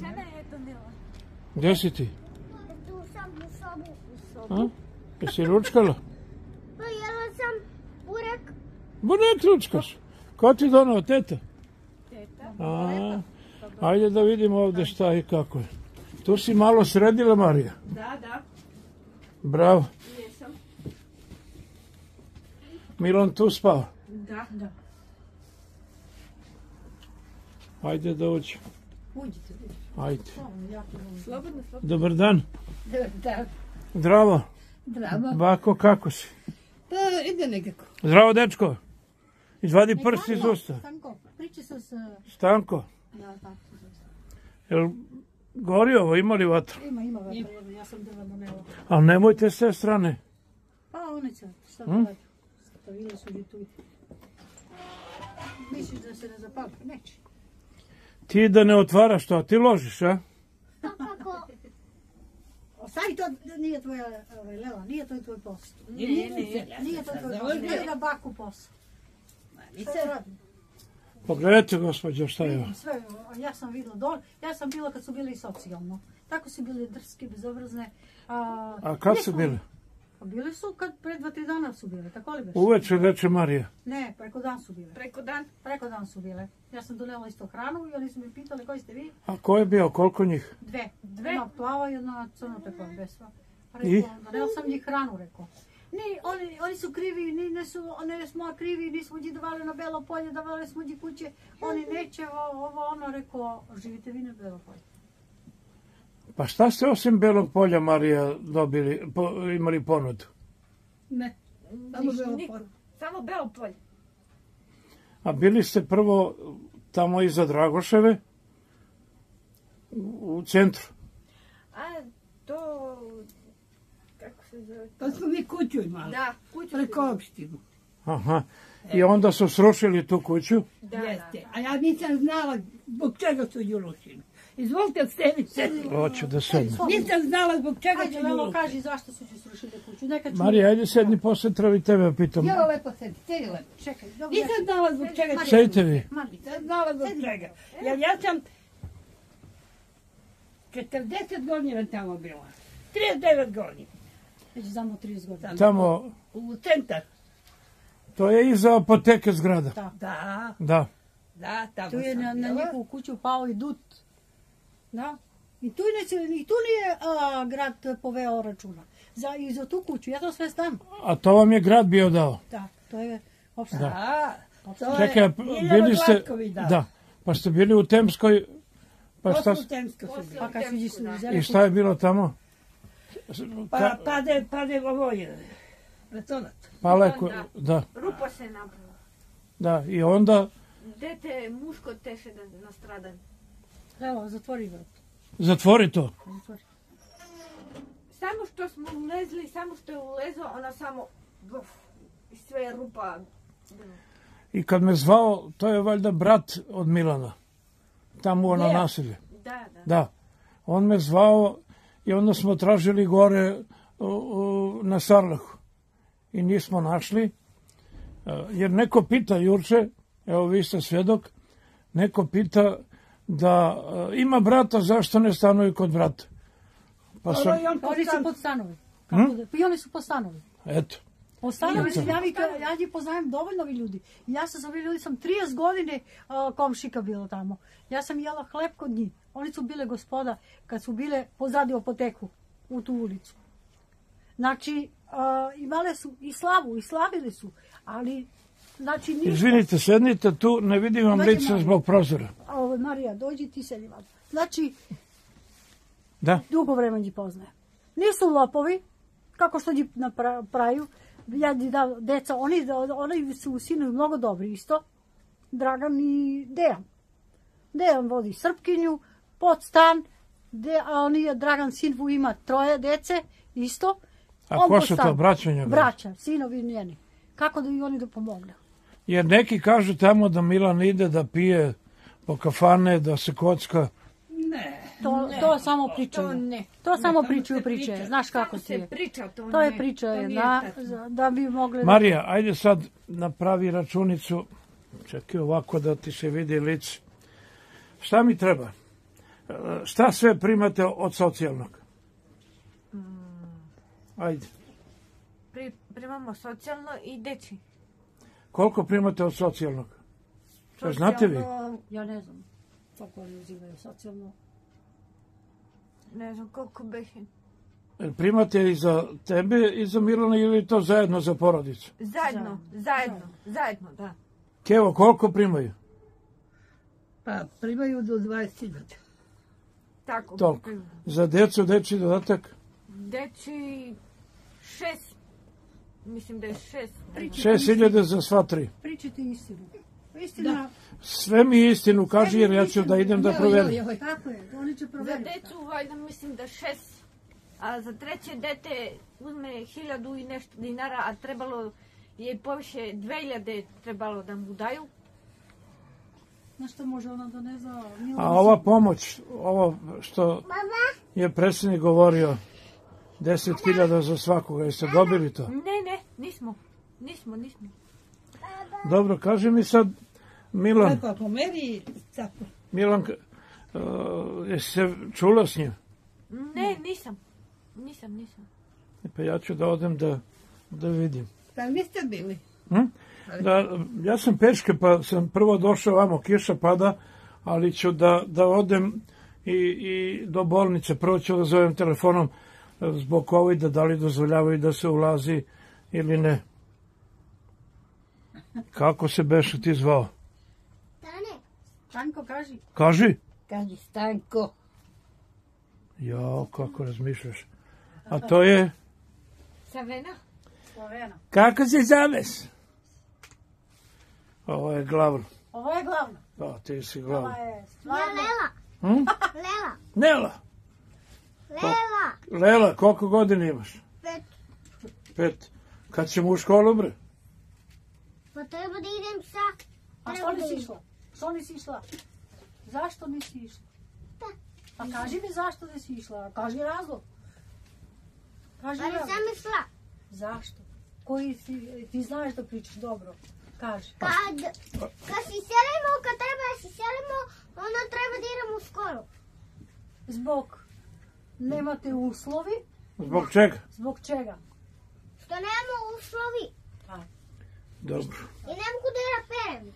Žena je donela. Gdje si ti? Tu sam u sobu. A? Jesi ručkala? Pa jela sam burek. Burek ručkaš. Ko ti donao, teta? Teta. A, ajde da vidimo ovdje šta i kako je. Tu si malo sredila, Marija. Da, da. Bravo. Jesam. Milan tu spava. Da. Da. Ajde da uđe. Uđite. Ajde. Slobodno, slobodno. Dobar dan. Da, Zdravo. Zdravo. Bako, kako si? Pa ide nekako. Zdravo, dečko. Izvadi prst iz usta. Stanko, priči se s... Stanko, Da, tako. jel gori ovo, ima li vatru? Ima, ima vatre, ja sam drva donela. Ali nemojte s te strane. Pa one će, šta da Hm? radi? Stavile su i tu. Misliš da se ne zapali? Neće. Ti da ne otvaraš to, a ti ložiš, a? Kako? Ostavi to, nije tvoja, ovaj, Lela, nije to tvoj posao. Ne, ne. Nije to tvoj posao, nije da baku posao. Sve radim. Pogledajte, gospođo, šta je ovo. Sve, ja sam vidjela dol, ja sam bila kad su bili socijalno. Tako su bili drske, bezobrazne. A, A kad su bile? Pa bili su kad pre dva, tri dana su bile, tako li beš? Uveče reče Marija. Ne, preko dan su bile. Preko dan. Preko dan su bile. Ja sam donela isto hranu i oni su mi pitali koji ste vi. A ko je bio, koliko njih? Dve. Dve? Jedna plava i jedna crno tako besva. Pa I? rekao, donela sam njih hranu, rekao. Ni, oni, oni su krivi, ni ne su, ne smo krivi, nismo dji davali na belo polje, davali smo dji kuće, oni neće, ovo, ovo, ono, rekao, živite vi na belo polje. Pa šta ste osim Belog polja, Marija, dobili, po, imali ponudu? Ne. Samo Niš- belo ni- polje. Samo belo polje. A bili ste prvo tamo iza Dragoševe, u centru. A to... Kako se zove? Pa smo mi kuću imali, Da, kuću preko opštinu. Aha. I onda su srušili tu kuću. Da, Jeste. A ja nisam znala zbog čega su ju rušili. Izvolite sebi sedi. Hoću da sednem. Nisam znala zbog čega Ajde, ju Lelo, kaži zašto su ti srušili kuću. Neka čuje. Marija, ajde sedni posle travi tebe, pitam. Evo lepo sedi, sedi lepo. Čekaj, dobro, Nisam ću- znala zbog čega su Sedite vi. Nisam znala zbog čega. Jer ja sam 40 godina tamo bila. 39 godina. već znamo 30 godina. Tamo, U centar. to je iza apoteke zgrada. Da. Da, Da. tamo Tu je na, na njihovu kuću pao i dut. Da. I tu, neće, i tu nije a, grad poveo računa. Za, I za tu kuću, ja to sve znam. A to vam je grad bio dao. Da, to je opština. Da, to je Čekaj, Miljano bili ste, dao. da, pa ste bili u Temskoj, pa šta, Poslu Temsko su bili. Pa kad su i šta je bilo tamo? Pa Ka- pade, pade ovo je. Paleku, da, Rupa se napravila. da, i onda Dete muško teše da nastradan. Evo, zatvori vrat. zatvori to. Zatvori. Samo što smo ulezli, samo što je ulezo, ona samo... Uf, sve je rupa. I kad me zvao, to je valjda brat od Milana, tamo ono Gdje? naselje. Da, da. Da, on me zvao i onda smo tražili gore u, u, na Sarlahu. I nismo našli, e, jer neko pita Jurče, evo vi ste svjedok, neko pita da e, ima brata, zašto ne stanuju kod brata? Pa sam, Pa oni su pod stanovi. Kako da, I oni su pod stanovi. eto, Po stanovi Eto. su, ja, mi, ja njih poznajem dovoljno vi ljudi. Ja sam sam ljudi, sam 30 godine a, komšika bilo tamo. Ja sam jela hleb kod njih. Oni su bile gospoda kad su bile pozadi apoteku u tu ulicu. Znači, a, imale su i slavu, i slavili su, ali, znači, ništa. izvinite, sednite tu, ne vidim vam Dođi, lice zbog prozora. Ovo, Marija, dođi ti sedi vam. Znači, Da, dugo vremena njih poznaje. Nisu lopovi, kako što njih napra- praju, ja da, deca, oni, oni su sinovi mnogo dobri isto, Dragan i Dejan. Dejan vodi Srpkinju, pod stan, de, a oni Dragan sin ima troje dece, isto. A On ko su to, braća? Braća, sinovi njeni. Kako da i oni da pomogne? Jer neki kažu tamo da Milan ide da pije po kafane, da se kocka. Ne. To, to samo pričaju. To ne. To samo samo pričaju se priče. priča. Znaš kako se je. priča, to, To je ne, priča to da, da bi mogli... Marija, ajde sad napravi računicu. Čekaj ovako da ti se vidi lice. Šta mi treba? E, Šta sve primate od socijalnog? Ajde. Pri, primamo socijalno i deči. Koliko primate od socijalnog? To znate vi? Socijalno, Ja ne znam koliko oni uzimaju socijalno. Ne znam koliko. Jel Primate i za tebe i za Milana ili to zajedno za porodicu? Zajedno, zajedno, zajedno, da. Kevo, koliko primaju? Pa primaju do 20.000. Tako. Toliko. Za decu, deči dodatak? Deči šest. Mislim da je šest. Šest hiljada za sva tri. Pričajte istinu. Istina, Sve mi istinu kaži jer ja ću da idem da proverim. tako je, oni će Za proveriti. decu valjda mislim da šest. A za treće dete uzme hiljadu i nešto dinara, a trebalo je poviše dve hiljade trebalo da mu daju. Znaš što može ona da ne zna? A ova pomoć, ovo što je predsjednik govorio, deset hiljada za svakoga, jeste dobili to? Ne, ne, nismo. Nismo, nismo. Dobro, kaži mi sad, Milan, Tako, po meri, tako. Milan, uh, jesi se čula s njim? Ne, nisam. Nisam, nisam. Pa ja ću da odem da, da vidim. Da niste bili? Hm? Da, ja sam peške, pa sam prvo došao vamo, kiša pada, ali ću da, da odem i, i do bolnice. Prvo ću da zovem telefonom e, zbog covida, da li dozvoljavaju da se ulazi ili ne. Kako se beše ti zvao? Tane, Tanko, kaži. Kaži. Kaži Stanko. Jo, kako razmišljaš. A to je, Savena? Slovena. kako se zoveš? Ovo je glavno. Ovo je glavno. Pa, ti si glavno. je ja stvarno. Lela, Hm? Lela, Nela, Lela, Lela, koliko godina imaš? pet. Pet. Kad ćemo u školu, bre? Pa treba da idem sa... A što nisi išla? Što nisi išla? Zašto nisi išla? Da. Pa kaži mi zašto nisi išla. Kaži razlog. Kaži Pa razlog. nisam mislila. Zašto? Koji si, ti znaš da pričaš dobro. Kaži. Kad, kad si selimo, kad treba da si selimo, onda treba da idemo u školu. Zbog nemate uslovi. Zbog čega? Zbog čega? Što nemamo uslovi Dobro. i ne mogu da raperem.